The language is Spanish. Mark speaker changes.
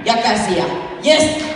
Speaker 1: Ya casi ya. Yes.